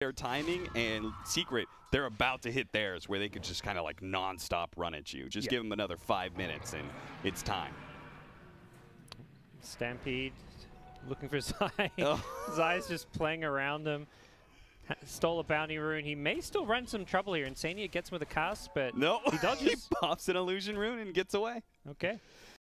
their timing and Secret, they're about to hit theirs where they could just kind of like nonstop run at you. Just yep. give them another five minutes and it's time. Stampede looking for Zai. Oh. Zai's just playing around him. Stole a bounty rune. He may still run some trouble here. Insania gets him with a cast, but No, he dodges. pops an illusion rune and gets away. okay.